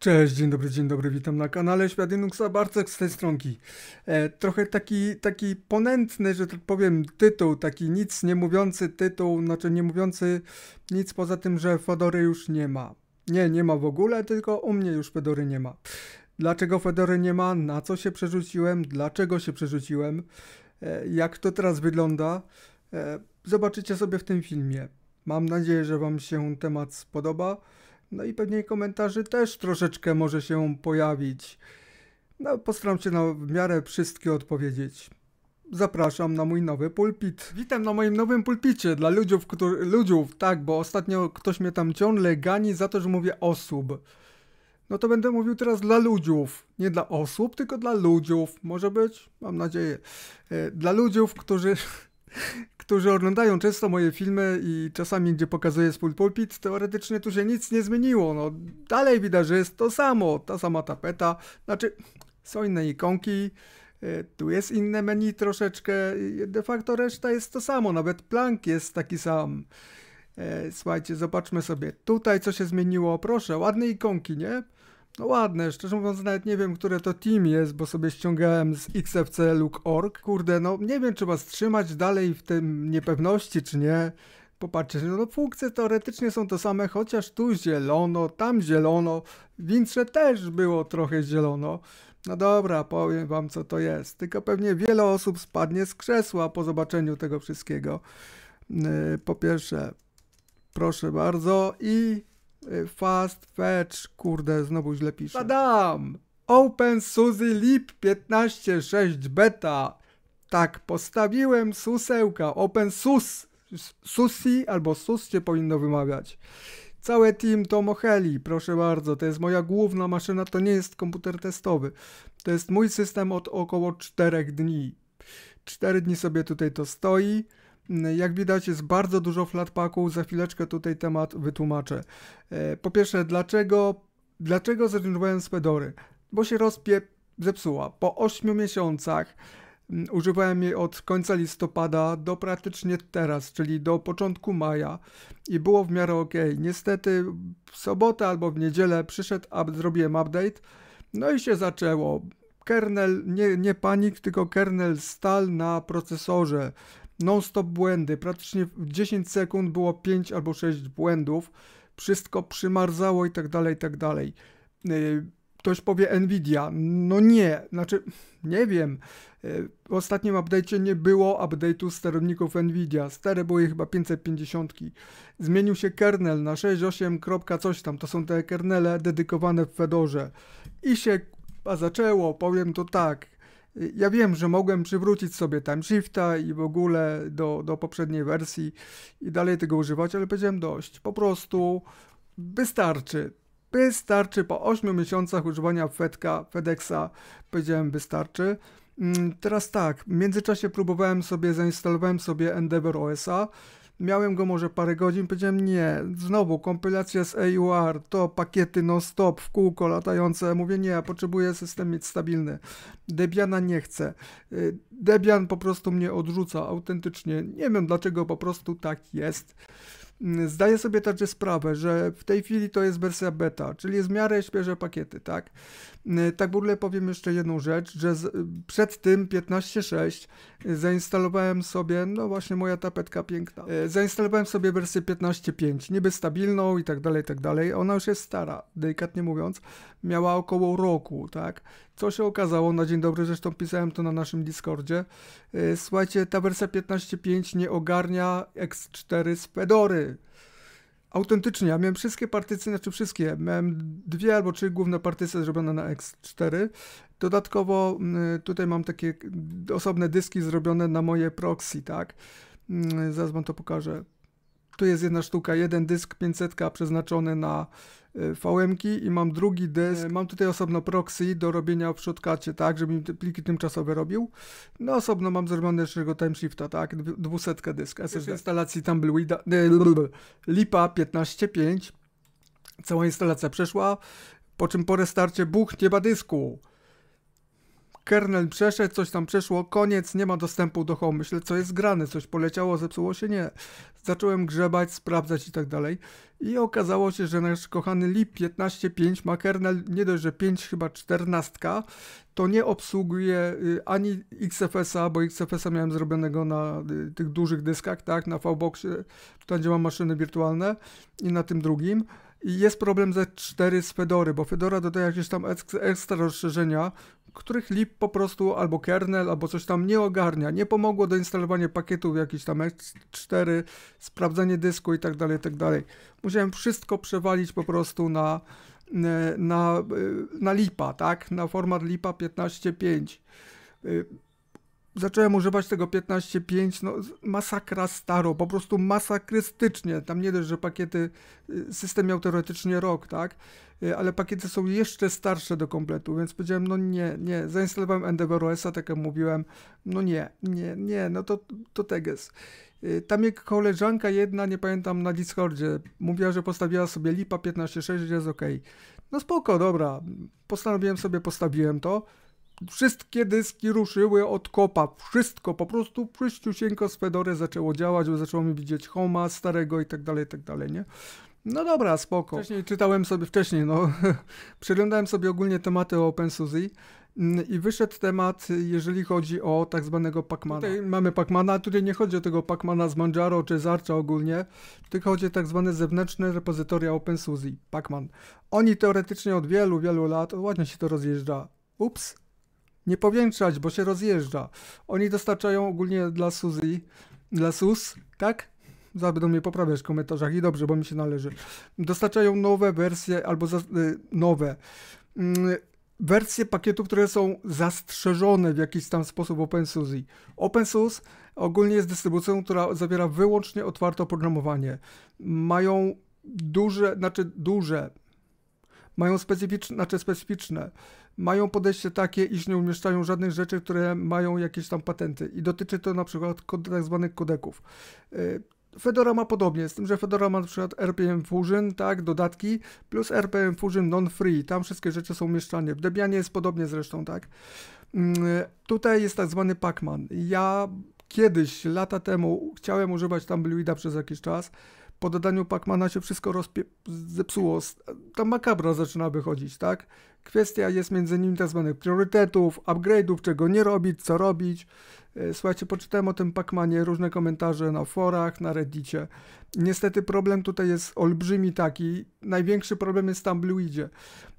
Cześć, dzień dobry, dzień dobry, witam na kanale Świat Linuxa, Barcek z tej stronki. E, trochę taki, taki ponętny, że tak powiem, tytuł, taki nic nie mówiący tytuł, znaczy nie mówiący nic poza tym, że Fedory już nie ma. Nie, nie ma w ogóle, tylko u mnie już Fedory nie ma. Dlaczego Fedory nie ma, na co się przerzuciłem, dlaczego się przerzuciłem, e, jak to teraz wygląda, e, zobaczycie sobie w tym filmie. Mam nadzieję, że Wam się temat spodoba. No i pewnie komentarzy też troszeczkę może się pojawić. No, postaram się na miarę wszystkie odpowiedzieć. Zapraszam na mój nowy pulpit. Witam na moim nowym pulpicie dla ludziów, którzy, ludziów, tak, bo ostatnio ktoś mnie tam ciągle gani za to, że mówię osób. No to będę mówił teraz dla ludziów. Nie dla osób, tylko dla ludziów. Może być? Mam nadzieję. E, dla ludziów, którzy którzy oglądają często moje filmy i czasami gdzie pokazuję swój pulpit, teoretycznie tu się nic nie zmieniło. No, dalej widać, że jest to samo, ta sama tapeta, znaczy są inne ikonki, e, tu jest inne menu troszeczkę, de facto reszta jest to samo, nawet plank jest taki sam. E, słuchajcie, zobaczmy sobie tutaj co się zmieniło, proszę, ładne ikonki, nie? No ładne, szczerze mówiąc nawet nie wiem, które to team jest, bo sobie ściągałem z XFC Look.org. Kurde, no nie wiem, trzeba strzymać dalej w tym niepewności, czy nie. Popatrzcie, no funkcje teoretycznie są to same, chociaż tu zielono, tam zielono, w Intrze też było trochę zielono. No dobra, powiem wam co to jest. Tylko pewnie wiele osób spadnie z krzesła po zobaczeniu tego wszystkiego. Yy, po pierwsze, proszę bardzo i fast Fetch, kurde, znowu źle piszę. Badam! Open Suzy Lip 15.6 beta. Tak, postawiłem susełka. Open Sus. Susi albo Sus się powinno wymawiać. Całe team to Moheli, proszę bardzo, to jest moja główna maszyna, to nie jest komputer testowy. To jest mój system od około 4 dni. 4 dni sobie tutaj to stoi. Jak widać jest bardzo dużo flatpacków, za chwileczkę tutaj temat wytłumaczę. E, po pierwsze, dlaczego, dlaczego zrezygnowałem z Fedory? Bo się rozpie zepsuła. Po 8 miesiącach mm, używałem jej od końca listopada do praktycznie teraz, czyli do początku maja i było w miarę ok. Niestety w sobotę albo w niedzielę przyszedł, zrobiłem update, no i się zaczęło. Kernel, nie, nie panik, tylko kernel stal na procesorze non-stop błędy, praktycznie w 10 sekund było 5 albo 6 błędów, wszystko przymarzało i tak dalej, i tak dalej. Y, ktoś powie Nvidia, no nie, znaczy nie wiem, y, w ostatnim update'cie nie było update'u sterowników Nvidia, stare były chyba 550. Zmienił się kernel na 6.8. coś tam, to są te kernele dedykowane w Fedorze. I się a zaczęło, powiem to tak, ja wiem, że mogłem przywrócić sobie timeshifta i w ogóle do, do poprzedniej wersji i dalej tego używać, ale powiedziałem dość. Po prostu wystarczy. Wystarczy po 8 miesiącach używania Fedka, FedExa, powiedziałem wystarczy. Mm, teraz tak, w międzyczasie próbowałem sobie, zainstalowałem sobie Endeavor OSa, Miałem go może parę godzin, powiedziałem nie, znowu kompilacja z AUR, to pakiety non-stop, w kółko latające. Mówię nie, potrzebuję system mieć stabilny. Debiana nie chcę. Y, Debian po prostu mnie odrzuca autentycznie. Nie wiem dlaczego po prostu tak jest. Zdaję sobie także sprawę, że w tej chwili to jest wersja beta, czyli jest w miarę świeże pakiety, tak? Tak w ogóle powiem jeszcze jedną rzecz, że z, przed tym 15.6 zainstalowałem sobie, no właśnie moja tapetka piękna, e, zainstalowałem sobie wersję 15.5, niby stabilną i tak dalej, i tak dalej. Ona już jest stara, delikatnie mówiąc, miała około roku, tak? Co się okazało, na dzień dobry, zresztą pisałem to na naszym Discordzie. E, słuchajcie, ta wersja 15.5 nie ogarnia X4 z Fedory. Autentycznie, ja miałem wszystkie partycje, znaczy wszystkie, miałem dwie albo trzy główne partycje zrobione na X4. Dodatkowo mm, tutaj mam takie osobne dyski zrobione na moje proxy, tak? Mm, zaraz wam to pokażę. Tu jest jedna sztuka, jeden dysk 500 przeznaczony na y, vm i mam drugi dysk. Mam tutaj osobno proxy do robienia w shotcutie, tak, żeby mi te pliki tymczasowe robił. No osobno mam zrobione jeszcze go timeshifta, tak, dwusetka dysk. SSD instalacji Tumbleweeda, Lipa 15.5. Cała instalacja przeszła, po czym po restarcie buch nie ma dysku. Kernel przeszedł, coś tam przeszło, koniec, nie ma dostępu do home. Myślę, co jest grane, coś poleciało, zepsuło się, nie. Zacząłem grzebać, sprawdzać i tak dalej. I okazało się, że nasz kochany LIP 15.5 ma kernel nie dość, że 5, chyba 14, to nie obsługuje y, ani XFS-a, bo XFS-a miałem zrobionego na y, tych dużych dyskach, tak, na V-Boxie, tam gdzie mam maszyny wirtualne i na tym drugim. I jest problem ze 4 z Fedory, bo Fedora dodaje jakieś tam ekstra rozszerzenia, których lip po prostu albo kernel, albo coś tam nie ogarnia. Nie pomogło do instalowania pakietów jakiś tam X4, sprawdzanie dysku i tak dalej, tak dalej. Musiałem wszystko przewalić po prostu na, na, na lipa, tak? Na format lipa 15.5 zacząłem używać tego 15.5, no masakra staro, po prostu masakrystycznie. Tam nie dość, że pakiety, y, system miał teoretycznie rok, tak? Y, ale pakiety są jeszcze starsze do kompletu, więc powiedziałem, no nie, nie, zainstalowałem Endeavor OS-a, tak jak mówiłem, no nie, nie, nie, no to, to teges. Y, tam jak koleżanka jedna, nie pamiętam, na Discordzie, mówiła, że postawiła sobie lipa 15.6, że jest ok. No spoko, dobra, postanowiłem sobie, postawiłem to, Wszystkie dyski ruszyły od kopa, wszystko, po prostu przyściusieńko z Fedory zaczęło działać, bo zaczęło mi widzieć Homa starego i tak dalej, i tak dalej, nie? No dobra, spoko. Wcześniej czytałem sobie, wcześniej, no, przeglądałem sobie ogólnie tematy o OpenSUSE mm, i wyszedł temat, jeżeli chodzi o tak zwanego Pacmana. Tutaj mamy Pacmana, tutaj nie chodzi o tego Pacmana z Manjaro czy z Archa ogólnie, tylko chodzi o tak zwane zewnętrzne repozytoria OpenSUSE, Pacman. Oni teoretycznie od wielu, wielu lat, ładnie się to rozjeżdża, ups, nie powiększać, bo się rozjeżdża. Oni dostarczają ogólnie dla Suzy, dla SUS, tak? Będą mnie poprawiać w komentarzach i dobrze, bo mi się należy. Dostarczają nowe wersje albo za, y, nowe mm, wersje pakietów, które są zastrzeżone w jakiś tam sposób OpenSUSE. OpenSUSE ogólnie jest dystrybucją, która zawiera wyłącznie otwarte oprogramowanie. Mają duże, znaczy duże, mają specyficzne, znaczy specyficzne mają podejście takie, iż nie umieszczają żadnych rzeczy, które mają jakieś tam patenty. I dotyczy to na przykład tak zwanych kodeków. Y, Fedora ma podobnie, z tym, że Fedora ma na przykład RPM Fusion, tak, dodatki, plus RPM Fusion non-free, tam wszystkie rzeczy są umieszczane. W Debianie jest podobnie zresztą, tak. Mm, tutaj jest tak zwany Pacman. Ja kiedyś, lata temu, chciałem używać Tumbleweeda przez jakiś czas, po dodaniu Pacmana się wszystko rozpie- zepsuło. Ta makabra zaczyna wychodzić, tak? Kwestia jest między innymi tak zwanych priorytetów, upgrade'ów, czego nie robić, co robić. E, słuchajcie, poczytałem o tym Pacmanie różne komentarze na forach, na reddicie. Niestety problem tutaj jest olbrzymi taki. Największy problem jest w Tumbleweedzie.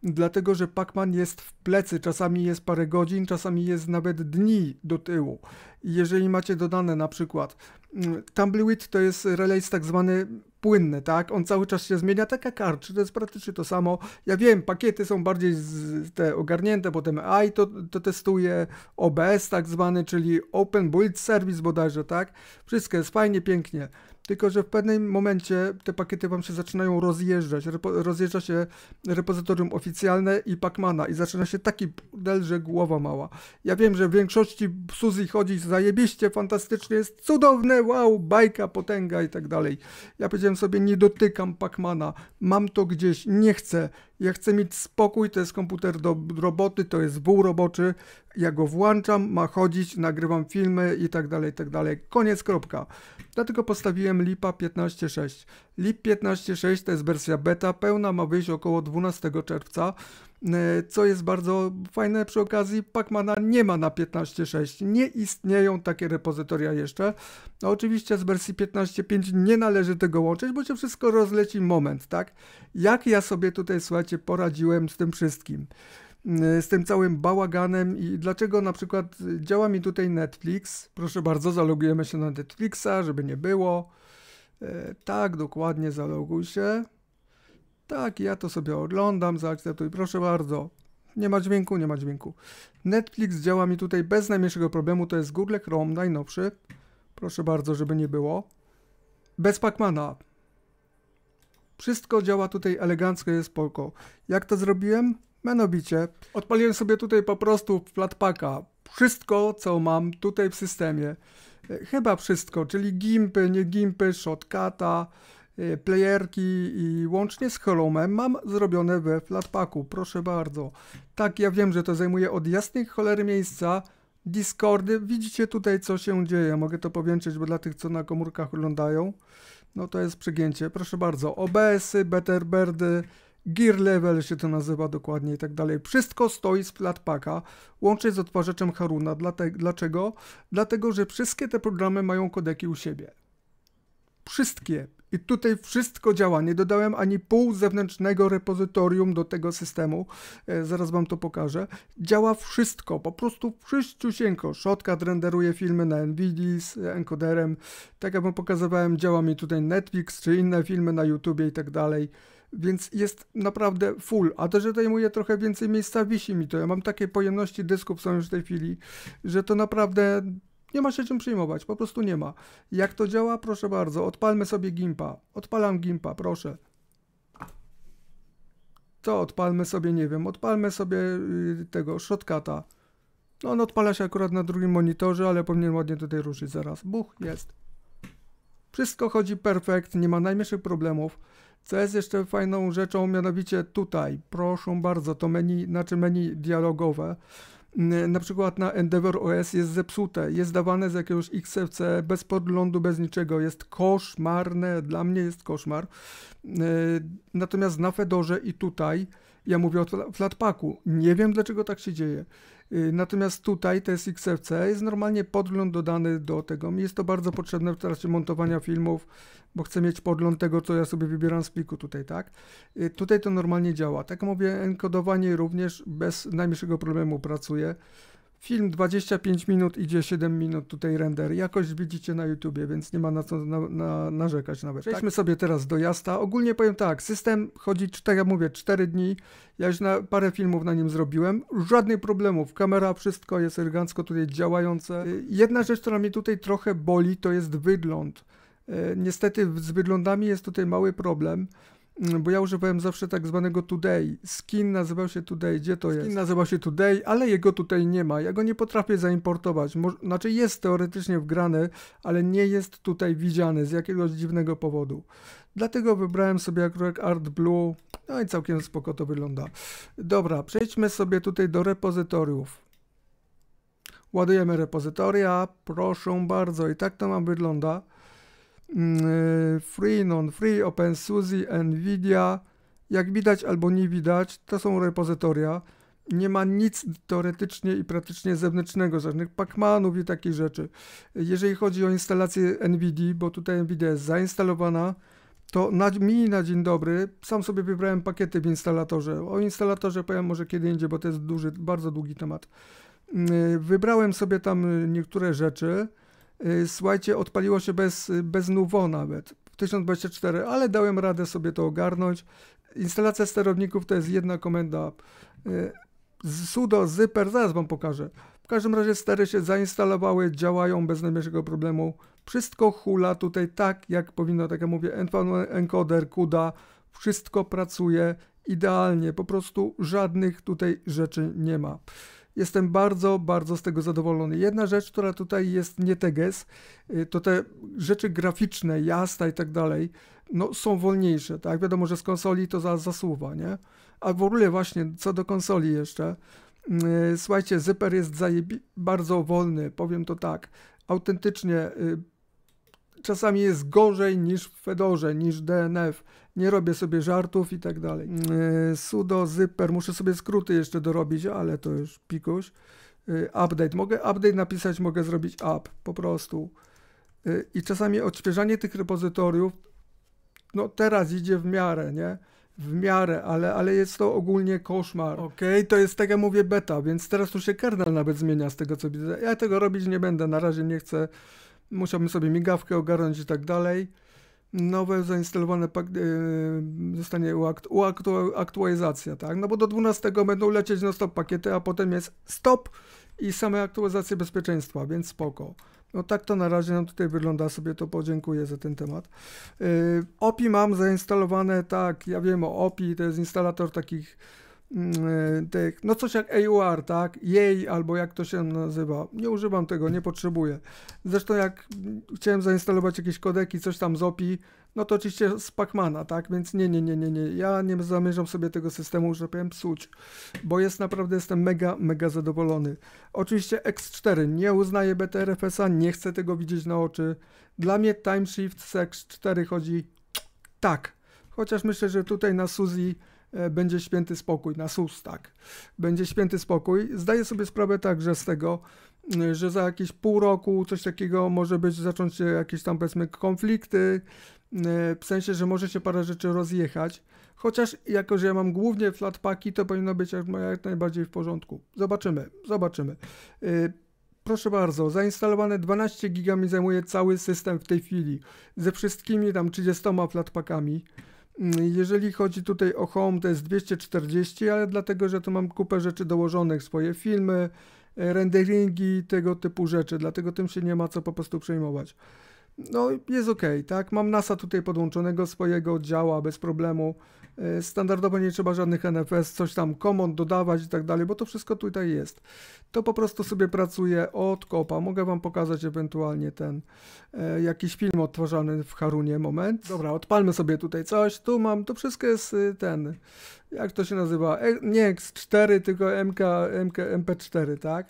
Dlatego, że Pacman jest w plecy. Czasami jest parę godzin, czasami jest nawet dni do tyłu. Jeżeli macie dodane na przykład mm, Tumbleweed to jest release tak zwany płynny, tak? On cały czas się zmienia, tak jak Arch, to jest praktycznie to samo. Ja wiem, pakiety są bardziej z, te ogarnięte, potem AI to, to testuje, OBS tak zwany, czyli Open Build Service bodajże, tak? Wszystko jest fajnie, pięknie tylko że w pewnym momencie te pakiety wam się zaczynają rozjeżdżać. Repo, rozjeżdża się repozytorium oficjalne i Pacmana i zaczyna się taki del, że głowa mała. Ja wiem, że w większości Suzy chodzi zajebiście, fantastycznie, jest cudowne, wow, bajka, potęga i tak dalej. Ja powiedziałem sobie, nie dotykam Pacmana, mam to gdzieś, nie chcę. Ja chcę mieć spokój, to jest komputer do roboty, to jest wół roboczy, ja go włączam, ma chodzić, nagrywam filmy i tak dalej, i tak dalej. Koniec, kropka. Dlatego postawiłem Lipa 15.6. Lip 15.6 to jest wersja beta, pełna ma wyjść około 12 czerwca. E, co jest bardzo fajne przy okazji, Pacmana nie ma na 15.6. Nie istnieją takie repozytoria jeszcze. No, oczywiście z wersji 15.5 nie należy tego łączyć, bo się wszystko rozleci moment, tak? Jak ja sobie tutaj, słuchajcie, poradziłem z tym wszystkim? z tym całym bałaganem i dlaczego na przykład działa mi tutaj Netflix. Proszę bardzo, zalogujemy się na Netflixa, żeby nie było. E, tak, dokładnie, zaloguj się. Tak, ja to sobie oglądam, zaakceptuj, proszę bardzo. Nie ma dźwięku, nie ma dźwięku. Netflix działa mi tutaj bez najmniejszego problemu, to jest Google Chrome, najnowszy. Proszę bardzo, żeby nie było. Bez Pacmana. Wszystko działa tutaj elegancko, jest spoko. Jak to zrobiłem? Mianowicie, odpaliłem sobie tutaj po prostu Flatpaka. Wszystko, co mam tutaj w systemie. Chyba wszystko, czyli gimpy, nie gimpy, shotcata, y, playerki i łącznie z Chromem mam zrobione we Flatpaku. Proszę bardzo. Tak, ja wiem, że to zajmuje od jasnej cholery miejsca. Discordy, widzicie tutaj co się dzieje. Mogę to powiększyć, bo dla tych, co na komórkach oglądają, no to jest przegięcie. Proszę bardzo, OBS-y, Betterbirdy, Gear Level się to nazywa dokładnie i tak dalej. Wszystko stoi z Flatpaka, łącznie z odtwarzaczem Haruna. Dlaczego? Dlatego, że wszystkie te programy mają kodeki u siebie. Wszystkie. I tutaj wszystko działa. Nie dodałem ani pół zewnętrznego repozytorium do tego systemu. E, zaraz wam to pokażę. Działa wszystko. Po prostu wszyściusieńko. Shotcut renderuje filmy na NVIDIA z encoderem. Tak jak wam pokazywałem, działa mi tutaj Netflix czy inne filmy na YouTubie i tak dalej więc jest naprawdę full. A to, że zajmuje trochę więcej miejsca, wisi mi to. Ja mam takie pojemności dysków są już w tej chwili, że to naprawdę nie ma się czym przyjmować, po prostu nie ma. Jak to działa? Proszę bardzo, odpalmy sobie Gimpa. Odpalam Gimpa, proszę. Co odpalmy sobie, nie wiem, odpalmy sobie yy, tego Shotcuta. No on odpala się akurat na drugim monitorze, ale powinien ładnie tutaj ruszyć zaraz. Buch, jest. Wszystko chodzi perfekt, nie ma najmniejszych problemów. Co jest jeszcze fajną rzeczą, mianowicie tutaj, proszę bardzo, to menu, znaczy menu dialogowe, na przykład na Endeavor OS jest zepsute, jest dawane z jakiegoś XFC, bez podglądu, bez niczego, jest koszmarne, dla mnie jest koszmar. Natomiast na Fedorze i tutaj, ja mówię o Flatpaki, nie wiem dlaczego tak się dzieje. Y, natomiast tutaj to jest XFC, jest normalnie podgląd dodany do tego. Mi jest to bardzo potrzebne w trakcie montowania filmów, bo chcę mieć podgląd tego, co ja sobie wybieram z pliku tutaj, tak? Y, tutaj to normalnie działa. Tak mówię, enkodowanie również bez najmniejszego problemu pracuje. Film 25 minut, idzie 7 minut tutaj render. Jakość widzicie na YouTubie, więc nie ma na co na, na, narzekać nawet. Przejdźmy tak? sobie teraz do Jasta. Ogólnie powiem tak, system chodzi, tak jak mówię, 4 dni. Ja już na parę filmów na nim zrobiłem. Żadnych problemów. Kamera, wszystko jest elegancko tutaj działające. Jedna rzecz, która mnie tutaj trochę boli, to jest wygląd. E, niestety z wyglądami jest tutaj mały problem. Bo ja używałem zawsze tak zwanego today. Skin nazywał się today. Gdzie to Skin jest? Skin nazywał się today, ale jego tutaj nie ma. Ja go nie potrafię zaimportować. Mo znaczy jest teoretycznie wgrany, ale nie jest tutaj widziany z jakiegoś dziwnego powodu. Dlatego wybrałem sobie akurat Art Blue. No i całkiem spoko to wygląda. Dobra, przejdźmy sobie tutaj do repozytoriów. Ładujemy repozytoria, proszę bardzo. I tak to nam wygląda. Mm, y, free, non-free, OpenSUSE, NVIDIA. Jak widać albo nie widać, to są repozytoria. Nie ma nic teoretycznie i praktycznie zewnętrznego, żadnych pacmanów i takich rzeczy. Jeżeli chodzi o instalację NVIDIA, bo tutaj NVIDIA jest zainstalowana, to na, mi na dzień dobry sam sobie wybrałem pakiety w instalatorze. O instalatorze powiem może kiedy indziej, bo to jest duży, bardzo długi temat. Mm, wybrałem sobie tam niektóre rzeczy Y, słuchajcie, odpaliło się bez, bez Nuvo nawet, w 1024, ale dałem radę sobie to ogarnąć. Instalacja sterowników to jest jedna komenda. Y, sudo zyper, zaraz wam pokażę. W każdym razie stery się zainstalowały, działają bez najmniejszego problemu. Wszystko hula tutaj tak, jak powinno, tak jak mówię, encoder, CUDA, wszystko pracuje idealnie, po prostu żadnych tutaj rzeczy nie ma. Jestem bardzo, bardzo z tego zadowolony. Jedna rzecz, która tutaj jest nie teges, y, to te rzeczy graficzne, jasta i tak dalej, no są wolniejsze, tak? Wiadomo, że z konsoli to za, zasuwa, nie? A w ogóle właśnie, co do konsoli jeszcze, y, słuchajcie, Zyper jest zajebi- bardzo wolny, powiem to tak. Autentycznie y, czasami jest gorzej niż w Fedorze, niż DNF. Nie robię sobie żartów i tak dalej. E, sudo, zyper, muszę sobie skróty jeszcze dorobić, ale to już pikuś. E, update, mogę update napisać, mogę zrobić up, po prostu. E, I czasami odświeżanie tych repozytoriów, no teraz idzie w miarę, nie? w miarę, ale, ale jest to ogólnie koszmar. Okej, okay, to jest tak jak mówię beta, więc teraz tu się kernel nawet zmienia z tego co widzę. Ja tego robić nie będę, na razie nie chcę musiałbym sobie migawkę ogarnąć i tak dalej. Nowe zainstalowane yy, zostanie aktualizacja, tak? No bo do 12 będą lecieć na stop pakiety, a potem jest stop i same aktualizacje bezpieczeństwa, więc spoko. No tak to na razie nam tutaj wygląda, sobie to podziękuję za ten temat. Yy, OPI mam zainstalowane, tak, ja wiem o OPI, to jest instalator takich tych, no coś jak AUR, tak? Jej albo jak to się nazywa. Nie używam tego, nie potrzebuję. Zresztą jak chciałem zainstalować jakieś kodeki, coś tam z OPI, no to oczywiście z Pacmana, tak? Więc nie, nie, nie, nie, nie. Ja nie zamierzam sobie tego systemu, że powiem, psuć, bo jest naprawdę, jestem mega, mega zadowolony. Oczywiście X4 nie uznaje BTRFS-a, nie chcę tego widzieć na oczy. Dla mnie Timeshift z X4 chodzi tak. Chociaż myślę, że tutaj na Suzy e, będzie święty spokój, na SUS, tak. Będzie święty spokój. Zdaję sobie sprawę także z tego, e, że za jakieś pół roku coś takiego może być, zacząć się jakieś tam powiedzmy konflikty, e, w sensie, że może się parę rzeczy rozjechać. Chociaż jako, że ja mam głównie flatpaki, to powinno być jak, najbardziej w porządku. Zobaczymy, zobaczymy. Proszę bardzo, zainstalowane 12 giga mi zajmuje cały system w tej chwili, ze wszystkimi tam 30 flatpakami. Jeżeli chodzi tutaj o home, to jest 240, ale dlatego, że tu mam kupę rzeczy dołożonych, swoje filmy, e, renderingi, tego typu rzeczy, dlatego tym się nie ma co po prostu przejmować. No jest ok, tak? Mam NASA tutaj podłączonego swojego, działa bez problemu. E, standardowo nie trzeba żadnych NFS, coś tam komand dodawać i tak dalej, bo to wszystko tutaj jest. To po prostu sobie pracuje od kopa. Mogę wam pokazać ewentualnie ten e, jakiś film odtwarzany w Harunie. Moment. Dobra, odpalmy sobie tutaj coś. Tu mam, to wszystko jest y, ten, jak to się nazywa? E, nie X4, tylko MK, MK, MP4, tak?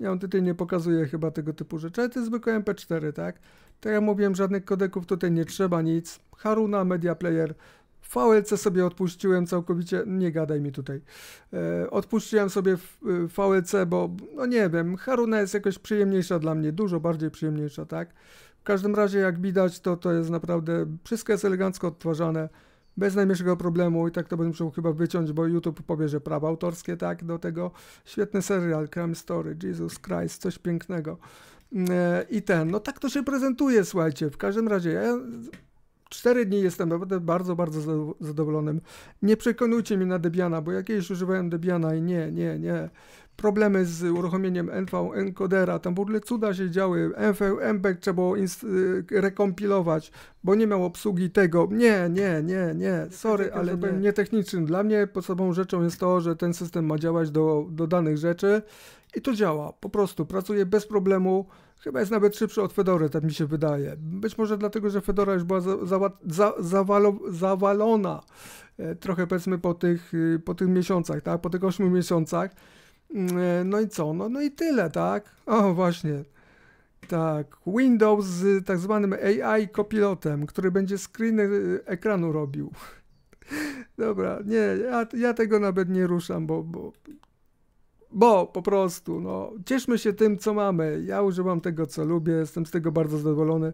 Ja on tutaj nie pokazuje chyba tego typu rzeczy, ale to jest zwykłe MP4, tak? Tak jak mówiłem, żadnych kodeków tutaj nie trzeba, nic. Haruna Media Player VLC sobie odpuściłem całkowicie, nie gadaj mi tutaj. E, odpuściłem sobie VLC, bo no nie wiem, Haruna jest jakoś przyjemniejsza dla mnie, dużo bardziej przyjemniejsza, tak? W każdym razie jak widać, to to jest naprawdę, wszystko jest elegancko odtwarzane, bez najmniejszego problemu i tak to będę musiał chyba wyciąć, bo YouTube powie, że prawa autorskie, tak, do tego. Świetny serial, Crime Story, Jesus Christ, coś pięknego. E, I ten, no tak to się prezentuje, słuchajcie, w każdym razie ja Cztery dni jestem naprawdę bardzo, bardzo zadowolonym. Nie przekonujcie mnie na Debiana, bo ja kiedyś używałem Debiana i nie, nie, nie. Problemy z uruchomieniem NV encodera, tam w ogóle cuda się działy. MPEG trzeba było y, rekompilować, bo nie miał obsługi tego. Nie, nie, nie, nie, sorry, ale nie. nietechniczny. Dla mnie podstawową rzeczą jest to, że ten system ma działać do, do danych rzeczy i to działa. Po prostu pracuje bez problemu. Chyba jest nawet szybszy od Fedory, tak mi się wydaje. Być może dlatego, że Fedora już była za, za, za, zawalo, zawalona e, trochę powiedzmy po tych, y, po tych miesiącach, tak? Po tych 8 miesiącach. Mm, e, no i co? No, no i tyle, tak? O, właśnie. Tak, Windows z tak zwanym AI copilotem, który będzie screeny y, ekranu robił. Dobra, nie, ja, ja tego nawet nie ruszam, bo, bo bo po prostu, no, cieszmy się tym, co mamy. Ja używam tego, co lubię, jestem z tego bardzo zadowolony.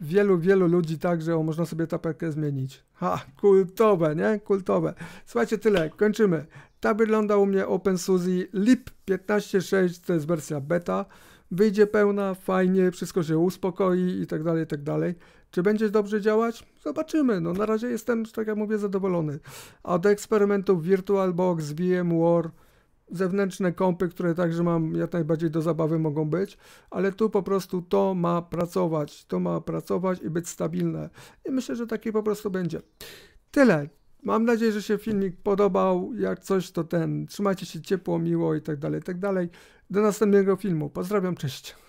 Wielu, wielu ludzi także, o, można sobie tapetkę zmienić. Ha, kultowe, nie? Kultowe. Słuchajcie, tyle, kończymy. Ta wygląda u mnie OpenSUSE LIP 15.6, to jest wersja beta. Wyjdzie pełna, fajnie, wszystko się uspokoi i tak dalej, i tak dalej. Czy będzie dobrze działać? Zobaczymy. No na razie jestem, tak jak mówię, zadowolony. A do eksperymentów VirtualBox, VMware, zewnętrzne kąpy, które także mam jak najbardziej do zabawy mogą być, ale tu po prostu to ma pracować, to ma pracować i być stabilne. I myślę, że taki po prostu będzie. Tyle. Mam nadzieję, że się filmik podobał. Jak coś, to ten. Trzymajcie się ciepło, miło i tak dalej, tak dalej. Do następnego filmu. Pozdrawiam, cześć.